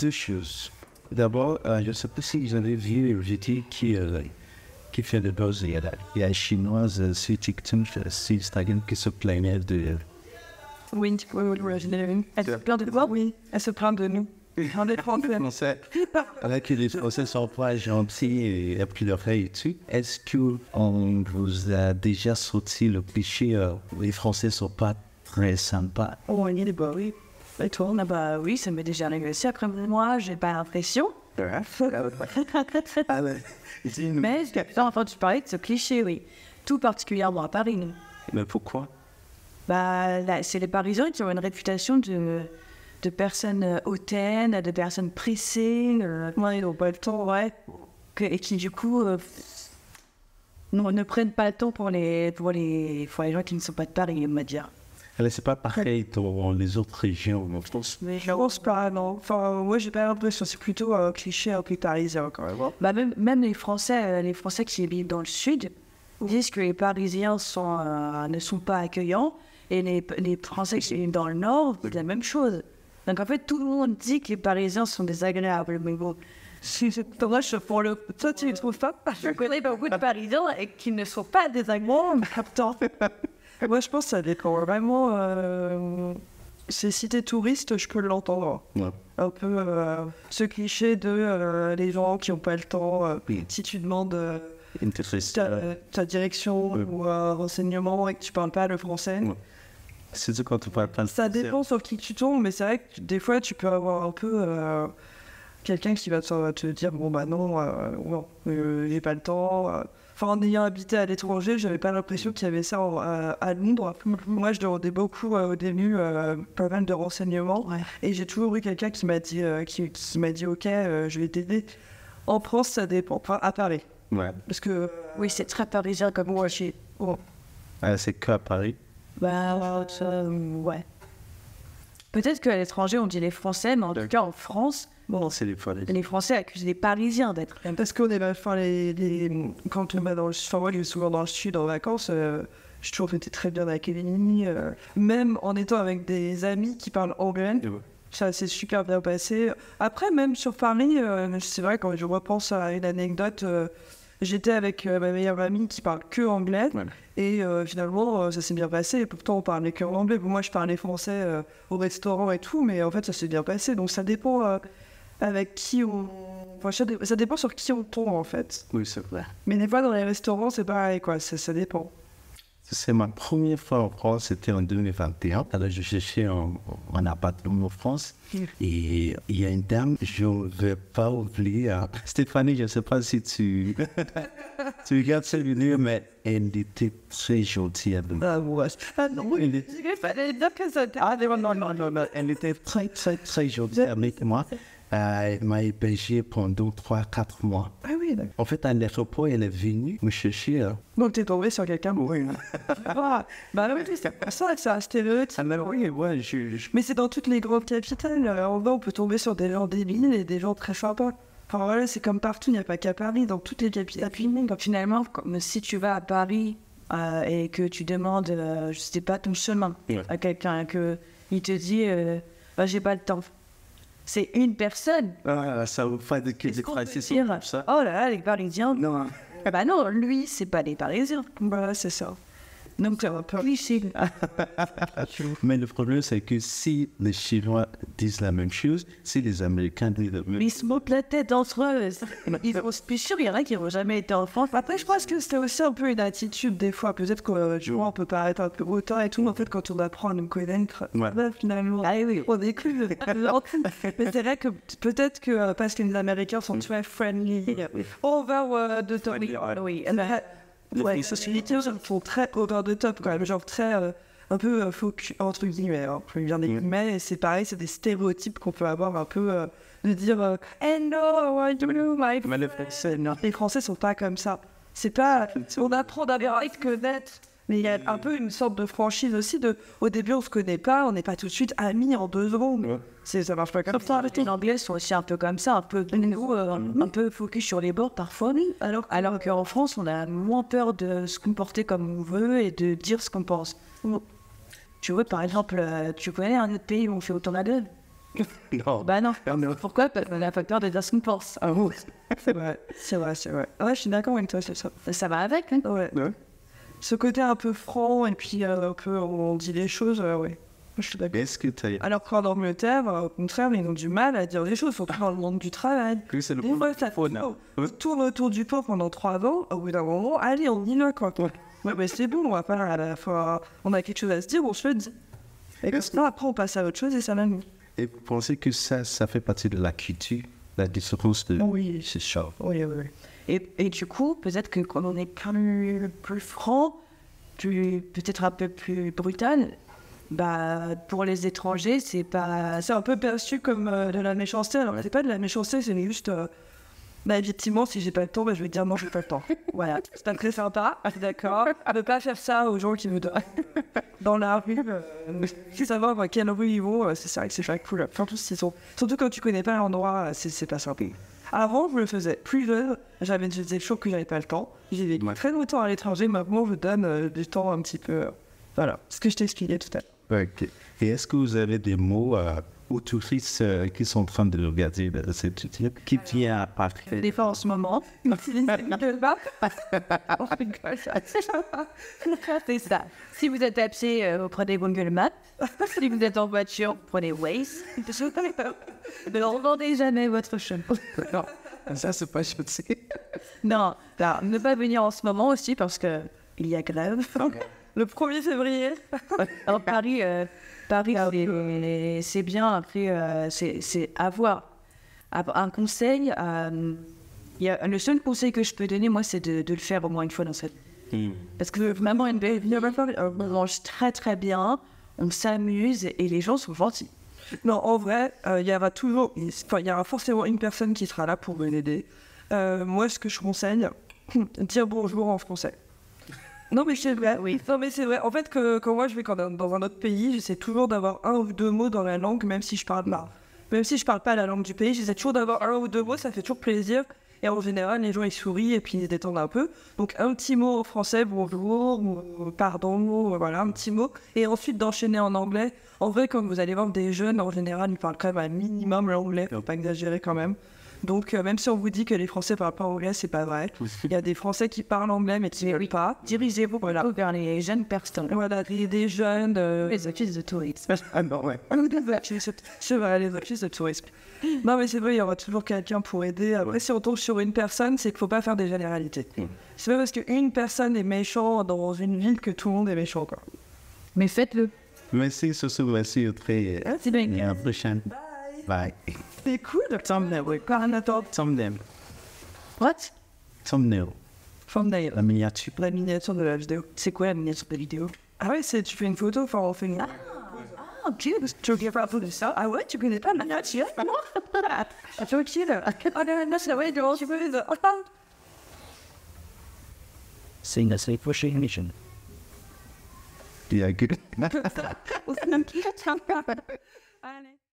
Deux choses. D'abord, euh, je ne sais pas si vous avez vu vidéo qui, euh, qui fait de buzz. Il y a, il y a une chinoise euh, sur TikTok, euh, sur Instagram qui se plaignait de. Oui, oui, oui, oui, vu. Elle se plaint de quoi Oui, elle se plaint de nous. On est français. Avec les Français sont pas gentils et puis l'oreille et tout. Est-ce qu'on vous a déjà sorti le cliché euh, les Français sont pas très sympas? Oh, il est oui. Et toi Ah bah oui, ça m'est déjà arrivé aussi. Après moi, j'ai pas l'impression. Ah ouais. Mais j'ai entendu parler de ce cliché, oui. Tout particulièrement à Paris. nous. Mais pourquoi? Bah, c'est les Parisiens qui ont une réputation de, de personnes euh, hautaines, de personnes pressées. Euh, ouais, ils n'ont pas le temps, ouais. Que- et qui, du coup, euh, non, ne prennent pas le temps pour les, pour, les, pour les gens qui ne sont pas de Paris, on va dire. Elle c'est pas pareil dans les autres régions. en France. Mais Je pense pas, non. Enfin, moi, j'ai pas l'impression. C'est plutôt un cliché un peu parisien, quand même. Bah, même, même les Français, euh, les Français qui vivent dans le sud disent que les Parisiens sont, euh, ne sont pas accueillants et les, les Français qui vivent dans le nord disent la même chose. Donc en fait, tout le monde dit que les Parisiens sont désagréables, mais bon. Si c'est vrai, je pour le. Toi, tu les trouves pas? Je connais beaucoup de Parisiens et qui ne sont pas désagréables. Moi, je pense que ça dépend vraiment. Euh... C'est si t'es touriste, je peux l'entendre. Ouais. Un peu euh, ce cliché de euh, les gens qui n'ont pas le temps. euh, Oui. Si tu demandes euh, ta, ta direction ou un renseignement et que tu parles pas le français. Ouais. C'est quand tu parles pas Ça dépend sur qui tu tombes, mais c'est vrai que des fois, tu peux avoir un peu quelqu'un qui va te, te dire Bon, bah non, euh, non euh, j'ai pas le temps. euh. Enfin, en ayant habité à l'étranger, j'avais pas l'impression qu'il y avait ça en- à, à Londres. Moi, je demandais beaucoup euh, au début euh, pas mal de renseignements. Ouais. Et j'ai toujours eu quelqu'un qui m'a dit, euh, qui, qui m'a dit Ok, euh, je vais t'aider. En France, ça dépend. Enfin, à parler. Ouais. Parce que. euh, Oui, c'est très parisien comme moi chez. Ah, c'est qu'à Paris? Bah, euh, ouais. Peut-être qu'à l'étranger, on dit les Français, mais en tout cas, en France, Bon, c'est les fois. les Français accusent les Parisiens d'être. Parce qu'on est, enfin, les, les- quand on va dans le enfin, moi, je vais souvent dans le sud en vacances, euh, j'ai toujours été très bien accueilli, euh, même en étant avec des amis qui parlent anglais. Ça s'est super bien passé. Après, même sur Paris, euh, c'est vrai, quand je repense à une anecdote, euh, j'étais avec euh, ma meilleure amie qui parle que anglais. Et euh, finalement, euh, ça s'est bien passé. Et pourtant, on parlait que anglais. Moi, je parlais français euh, au restaurant et tout, mais en fait, ça s'est bien passé. Donc, ça dépend euh, avec qui on. Enfin, ça, dé- ça dépend sur qui on tombe, en fait. Oui, c'est vrai. Mais des fois, dans les restaurants, c'est pareil, quoi. Ça, ça dépend. C'est ma première fois en France, c'était en 2021. Alors, je cherchais un, un appartement en France. Et il y a une dame, je ne vais pas oublier. hein. Stéphanie, je ne sais pas si tu, tu regardes cette vidéo, mais elle était très gentille avec moi. Ah, ouais. Ah, non, Elle était- Ah, non, non, non, non, non. Elle était très, très, très gentille avec moi. Euh, elle m'a hébergé pendant 3-4 mois. Ah oui, d'accord. En fait, à l'aéroport, elle est venue me chercher. hein. Donc, t'es tombé sur quelqu'un. Oui. Ah, bah oui, c'est ça, c'est un stéréotype. Ah, mais oui, ouais, je, je- Mais c'est dans toutes les grandes capitales. euh, En bas, on peut tomber sur des gens débiles et des gens très sympas. Enfin voilà, c'est comme partout, il n'y a pas qu'à Paris, dans toutes les capitales. Donc finalement, comme si tu vas à Paris euh, et que tu demandes, euh, je sais pas, ton chemin Ouais. à quelqu'un, que il te dit, bah, j'ai pas le temps. C'est une personne. Ah, ça vous fait des ça oh là là, les Parisiens. Non. Bah non, lui, c'est pas les Parisiens. Voilà, c'est ça. Donc c'est cliché. Mais le problème, c'est que si les Chinois disent la même chose, si les Américains disent la même Ils se montent la tête entre eux. Ils vont se il y en a qui n'ont jamais été en France. Après, je pense que c'était aussi un peu une attitude des fois. Peut-être que euh, tu vois, on peut paraître un peu hautain et tout, mais en fait, quand on apprend à nous connaître, Ouais. finalement, Ah oui. on est plus. mais c'est vrai que peut-être que euh, parce que les Américains sont très friendly, over euh, the top. Friendly, ouais. Oui, ouais, les sociétés sont très over the top quand même, genre très. euh, un peu euh, faux cul, entre guillemets, hein, je bien des guillemets, et c'est pareil, c'est des stéréotypes qu'on peut avoir un peu euh, de dire euh, Hello, how are you, my Mais le français, non. les Français sont pas comme ça. C'est pas. On apprend d'abord à se connaître. Mais il y a un peu une sorte de franchise aussi de. Au début, on se connaît pas, on n'est pas tout de suite amis en deux secondes. Ouais. C'est, ça marche pas comme ça. Les Anglais sont aussi un peu comme ça, un peu, nous, euh, un peu focus sur les bords parfois. Alors, alors qu'en France, on a moins peur de se comporter comme on veut et de dire ce qu'on pense. Tu vois, par exemple, euh, tu connais un autre pays où on fait autant la gueule Non. Bah non. Ah, non. Pourquoi? Parce qu'on a un facteur de pense. Ah oui, c'est vrai, c'est vrai, c'est vrai. Ouais, je suis d'accord avec toi, c'est ça. Ça va avec, hein? Ouais. Ouais. Ce côté un peu franc et puis euh, un peu on dit les choses, euh, ouais. Moi, je suis d'accord. Est-ce que tu as Alors qu'en Angleterre, euh, au contraire, ils ont du mal à dire les choses, surtout dans le monde du travail. que c'est le Des fois, ça hein. tourne, autour du pot pendant trois ans. Au bout d'un moment, allez, on y va, quoi. Ouais, mais c'est bon, on va pas à la fois. On a quelque chose à se dire, on se le dit. Et que sinon, après, on passe à autre chose et ça m'amuse. Et vous pensez que ça, ça fait partie de la culture, la différence de... Oui. C'est ça. Oui, oui, oui. Et, et du coup, peut-être que quand on est plus, plus franc, plus, peut-être un peu plus brutal, bah, pour les étrangers, c'est pas. C'est un peu perçu comme euh, de la méchanceté. Alors, c'est pas de la méchanceté, c'est juste. euh, bah, effectivement, si j'ai pas le temps, bah, je vais dire non, j'ai pas le temps. Voilà. C'est pas très sympa, d'accord. Ne pas faire ça aux gens qui me donnent dans la rue. Euh, si savoir dans quelle rue ils vont, c'est ça que c'est pas cool. Surtout, quand tu connais pas l'endroit, c'est, c'est pas sympa. Avant, je le faisais. Plus jeune, j'avais faisais chaud que j'avais pas le temps. J'ai vécu Ouais. très longtemps à l'étranger. Maintenant, je donne euh, du temps un petit peu. euh, voilà. Ce que je t'ai expliqué tout à l'heure. Ok. Et est-ce que vous avez des mots euh, aux touristes euh, qui sont en train de regarder euh, cette vidéo, qui vient à Paris Des fois en ce moment. C'est ça. Si vous êtes à pied, euh, vous prenez Google Maps. si vous êtes en voiture, vous prenez Waze. ne revendez jamais votre chemin. Non, ça c'est pas sais. Non, non, ne pas venir en ce moment aussi parce que il y a grève. Le 1er février. Alors Paris, euh, Paris c'est- c'est bien. Après, euh, c'est c'est à voir. Ah, Un conseil, euh, il y a, le seul conseil que je peux donner, moi, c'est de, de le faire au moins une fois dans sa vie. Parce que vraiment, une belle vie, on mange très très bien, on s'amuse et les gens sont gentils. Non, en vrai, euh, il y aura toujours, enfin, il y aura forcément une personne qui sera là pour me l'aider. Euh, moi, ce que je conseille, dire bonjour en français. Non, mais c'est vrai. Oui. Non, mais c'est vrai. En fait, que quand moi je vais quand- dans un autre pays, j'essaie toujours d'avoir un ou deux mots dans la langue, même si je parle pas. Même si je parle pas la langue du pays, j'essaie toujours d'avoir un ou deux mots, ça fait toujours plaisir. Et en général, les gens ils sourient et puis ils se détendent un peu. Donc un petit mot en français, bonjour, ou pardon, ou voilà, un petit mot. Et ensuite d'enchaîner en anglais. En vrai, comme vous allez voir des jeunes, en général, ils parlent quand même un minimum l'anglais, faut pas exagérer quand même. Donc euh, même si on vous dit que les Français parlent pas anglais, c'est pas vrai. Il y a des Français qui parlent anglais mais qui ne veulent pas. Dirigez-vous Voilà. vers les jeunes personnes. Voilà, des, des jeunes. euh, Les offices de tourisme. Ah non, ouais. C'est vrai, les offices de tourisme. Non, mais c'est vrai, il y aura toujours quelqu'un pour aider. Après, si on tombe sur une personne, c'est qu'il faut pas faire des généralités. C'est pas parce qu'une personne est méchant dans une ville que tout le monde est méchant, quoi. Mais faites-le. Merci, ce, merci, très... C'est bien. Et à la prochaine. Bye. C'est cool. Thumbnail, oui. Caranator. Thumbnail. What Thumbnail. Thumbnail. La miniature. La miniature de la vidéo. C'est quoi la miniature de vidéo Ah ouais, c'est tu fais une photo, enfin on fait une. Ah, ok. Tu regardes pas de ça Ah ouais, tu connais pas la miniature Ah, tu vois qui est là Ah, non, non, c'est la way de Tu veux une. Seeing a safe pushing mission. Yeah, good. Allez.